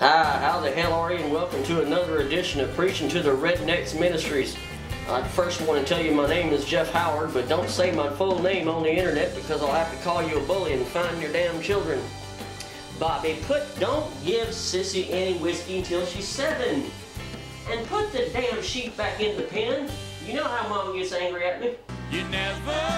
Hi, how the hell are you? And welcome to another edition of Preaching to the Rednecks Ministries. I first want to tell you my name is Jeff Howard, but don't say my full name on the internet because I'll have to call you a bully and find your damn children. Bobby, put don't give Sissy any whiskey until she's seven. And put the damn sheep back in the pen. You know how mom gets angry at me. You never